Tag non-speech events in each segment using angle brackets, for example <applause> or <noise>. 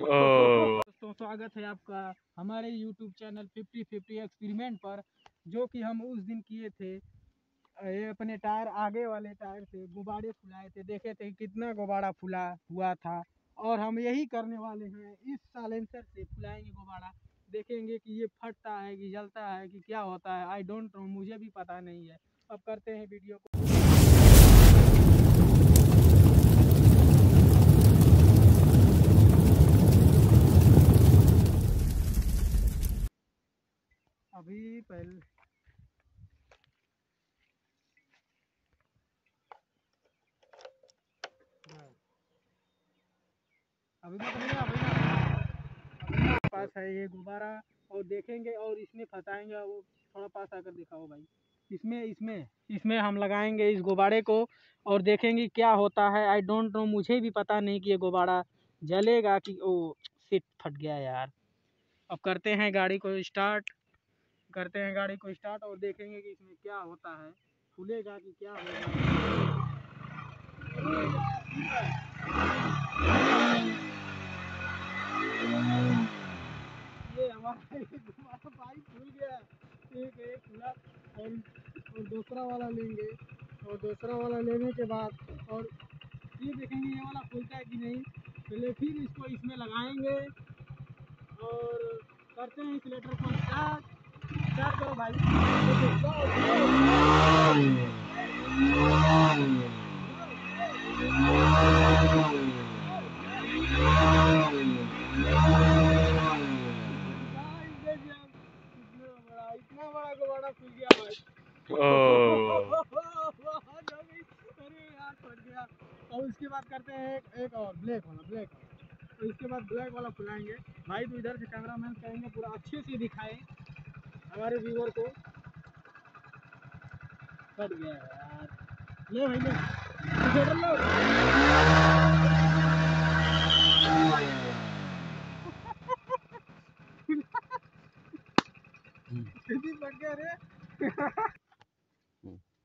दोस्तों <laughs> स्वागत है आपका हमारे YouTube चैनल 50 50 एक्सपेरिमेंट पर जो कि हम उस दिन किए थे। ये अपने टायर आगे वाले टायर से गुब्बारे फुलाए थे देखे थे कितना गुब्बारा फुला हुआ था। और हम यही करने वाले हैं इस साइलेंसर से फुलाएँगे गुब्बारा। देखेंगे कि ये फटता है कि जलता है कि क्या होता है आई डोंट नो मुझे भी पता नहीं है। अब करते हैं वीडियो को। अभी पहले। अभी मत भैया अभी ना अभी ना पास है ये गुब्बारा, और देखेंगे, और इसमें फंसाएँगे, वो थोड़ा पास आकर दिखाओ भाई। इसमें इसमें इसमें हम लगाएँगे इस गुब्बारे को, और देखेंगे क्या होता है। आई डोंट नो मुझे भी पता नहीं कि ये गुब्बारा जलेगा कि, ओ सिट फट गया यार। अब करते हैं गाड़ी को स्टार्ट करते हैं गाड़ी को स्टार्ट और देखेंगे कि इसमें क्या होता है। खुलेगा कि क्या होगा। ये हमारा बाइक खुल गया एक एक खुला और और दूसरा वाला लेंगे। और दूसरा वाला लेने के बाद और ये देखेंगे ये वाला खुलता है कि नहीं। पहले फिर इसको इसमें लगाएँगे और करते हैं इस लेटर को स्टार्ट और उसके बाद करते हैं एक ब्लैक वाला। ब्लैक तो इसके बाद ब्लैक वाला फुलाएँगे। भाई तो इधर से कैमरा मैन कहेंगे, पूरा अच्छे से दिखाए। हमारे व्यूवर को फट गया यार। ले भाई, ले। इधर लो।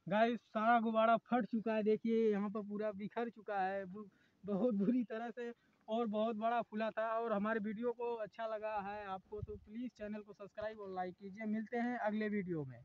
गाइस सारा गुब्बारा फट चुका है। देखिए, यहाँ पर पूरा बिखर चुका है। बहुत बुरी तरह से और बहुत बड़ा खुला था और हमारे वीडियो को अच्छा लगा है आपको तो प्लीज़ चैनल को सब्सक्राइब और लाइक कीजिए। मिलते हैं अगले वीडियो में।